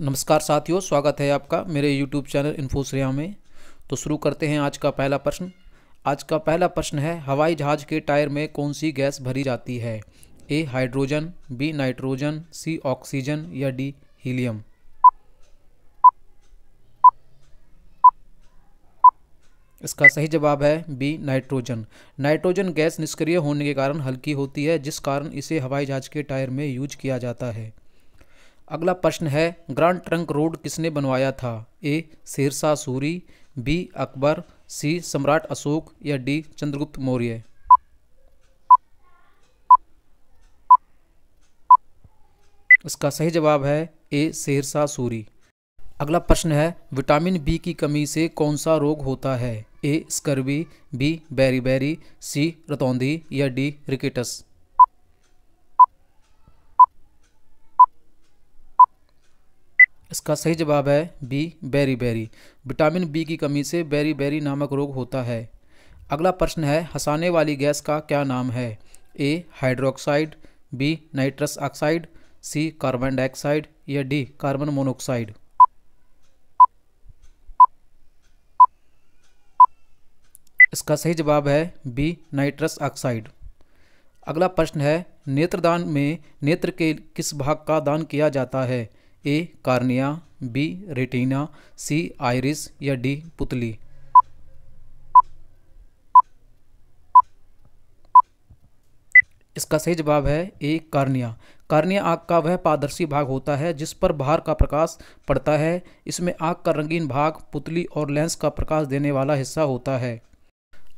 नमस्कार साथियों, स्वागत है आपका मेरे YouTube चैनल इन्फोश्रिया में। तो शुरू करते हैं आज का पहला प्रश्न। आज का पहला प्रश्न है, हवाई जहाज़ के टायर में कौन सी गैस भरी जाती है? A, hydrogen, B, nitrogen, C, oxygen या डी, हीलियम? इसका सही जवाब है बी, नाइट्रोजन। नाइट्रोजन गैस निष्क्रिय होने के कारण हल्की होती है, जिस कारण इसे हवाई जहाज़ के टायर में यूज़ किया जाता है। अगला प्रश्न है, ग्रांड ट्रंक रोड किसने बनवाया था? A Sher Shah Suri, B, Akbar, C, Samrat Ashok, या डी, चंद्रगुप्त मौर्य? इसका सही जवाब है, ए शेरशाह सूरी। अगला प्रश्न है, विटामिन बी की कमी से कौन सा रोग होता है? A, scurvy, B beriberi, C, रतौंधी, या डी, रिकेटस? इसका सही जवाब है B beriberi vitamin B की कमी से बेरी बेरी नामक रोग होता है। अगला प्रश्न है, हंसाने वाली गैस का क्या नाम है? A hydroxide B nitrous oxide C carbon dioxide या डी कार्बन मोनोक्साइड इसका सही जवाब है बी नाइट्रस ऑक्साइड अगला प्रश्न है, नेत्रदान में नेत्र के किस भाग का दान किया जाता है? A cornea, B retina, C iris या डी पुतली। इसका सही जवाब है ए कार्निया। कार्निया आँख का वह पारदर्शी भाग होता है जिस पर बाहर का प्रकाश पड़ता है। इसमें आँख का रंगीन भाग, पुतली और लेंस का प्रकाश देने वाला हिस्सा होता है।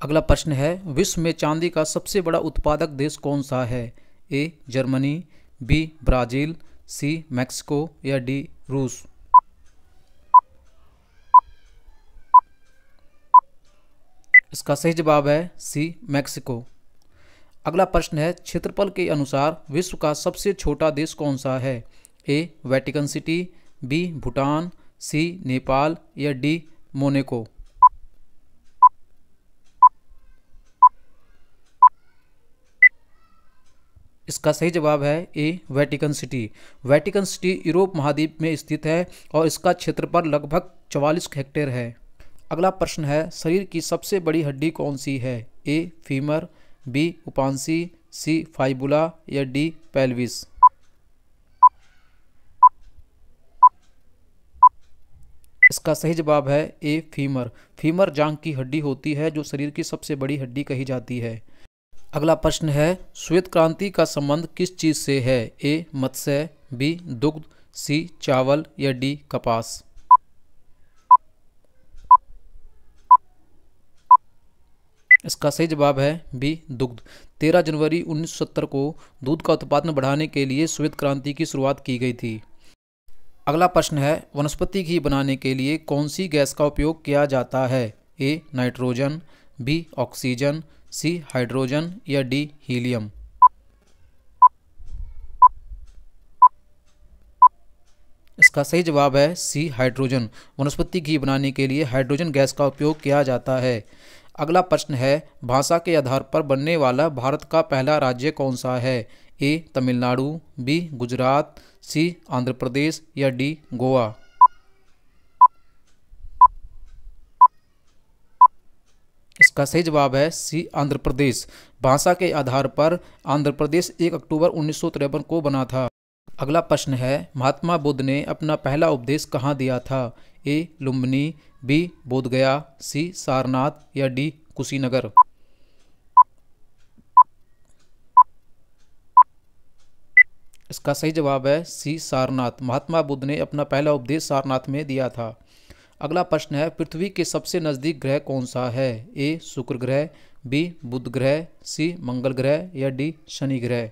अगला प्रश्न है, विश्व में चांदी का सबसे बड़ा उत्पादक देश कौन सा है? A Germany, B Brazil C, Mexico या डी, रूस। इसका सही जवाब है सी, मैक्सिको। अगला प्रश्न है, क्षेत्रफल के अनुसार विश्व का सबसे छोटा देश कौन सा है? A, Vatican City, B, Bhutan, C, Nepal या डी, मोनेको। इसका सही जवाब है A Vatican City Vatican City Europe महाद्वीप में स्थित है और इसका क्षेत्रफल लगभग चवालीस हेक्टेयर है। अगला प्रश्न है, शरीर की सबसे बड़ी हड्डी कौन सी है? ए फीमर बी, उपांसी, सी फाइबुला या डी पेल्विस इसका सही जवाब है ए फीमर फीमर जांग की हड्डी होती है जो शरीर की सबसे बड़ी हड्डी कही जाती है। अगला प्रश्न है, श्वेत क्रांति का संबंध किस चीज़ से है? ए, मत्स्य बी दुग्ध सी चावल, या डी कपास? इसका सही जवाब है बी दुग्ध। 13 जनवरी 1970 को दूध का उत्पादन बढ़ाने के लिए श्वेत क्रांति की शुरुआत की गई थी। अगला प्रश्न है, वनस्पति घी बनाने के लिए कौन सी गैस का उपयोग किया जाता है? A, nitrogen B oxygen C hydrogen या डी हीलियम इसका सही जवाब है सी हाइड्रोजन वनस्पति घी बनाने के लिए हाइड्रोजन गैस का उपयोग किया जाता है। अगला प्रश्न है, भाषा के आधार पर बनने वाला भारत का पहला राज्य कौन सा है? A, Tamil Nadu, B, Gujarat, C, Andhra Pradesh या डी, गोवा? इसका सही जवाब है सी, आंध्र प्रदेश। भाषा के आधार पर आंध्र प्रदेश एक अक्टूबर उन्नीस सौ तिरपन को बना था। अगला प्रश्न है, महात्मा बुद्ध ने अपना पहला उपदेश कहाँ दिया था? A, Lumbini, B, Bodh Gaya, C, Sarnath या डी, कुशीनगर? इसका सही जवाब है सी, सारनाथ। महात्मा बुद्ध ने अपना पहला उपदेश सारनाथ में दिया था। अगला प्रश्न है, पृथ्वी के सबसे नज़दीक ग्रह कौन सा है? ए, शुक्र ग्रह, बी, बुध ग्रह, सी, मंगल ग्रह, या डी, शनि ग्रह?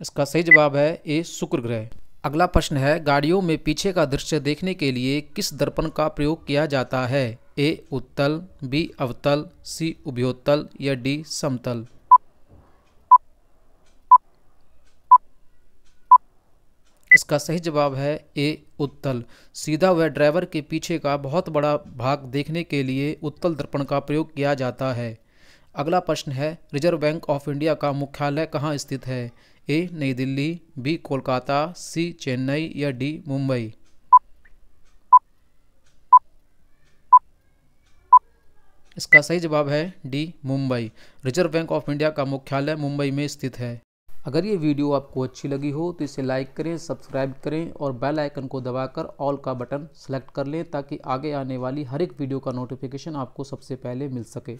इसका सही जवाब है, ए, शुक्र ग्रह। अगला प्रश्न है, गाड़ियों में पीछे का दृश्य देखने के लिए किस दर्पण का प्रयोग किया जाता है? ए, उत्तल, बी, अवतल, सी, उभ्योत्तल, या डी, समतल? इसका सही जवाब है ए, उत्तल। सीधा व ड्राइवर के पीछे का बहुत बड़ा भाग देखने के लिए उत्तल दर्पण का प्रयोग किया जाता है। अगला प्रश्न है, रिज़र्व बैंक ऑफ़ इंडिया का मुख्यालय कहाँ स्थित है? ए, नई दिल्ली बी कोलकाता सी चेन्नई या डी मुंबई? इसका सही जवाब है D Mumbai. Reserve Bank of India का मुख्यालय मुंबई में स्थित है। अगर ये वीडियो आपको अच्छी लगी हो तो इसे लाइक करें, सब्सक्राइब करें और बेल आइकन को दबाकर ऑल का बटन सेलेक्ट कर लें ताकि आगे आने वाली हर एक वीडियो का नोटिफिकेशन आपको सबसे पहले मिल सके।